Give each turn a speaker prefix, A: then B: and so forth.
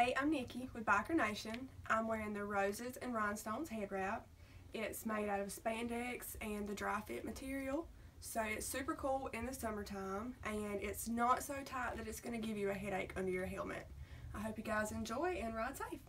A: Hey, I'm Nikki with Biker Nation. I'm wearing the Roses and Rhinestones head wrap. It's made out of spandex and the dry fit material. So it's super cool in the summertime and it's not so tight that it's going to give you a headache under your helmet. I hope you guys enjoy and ride safe.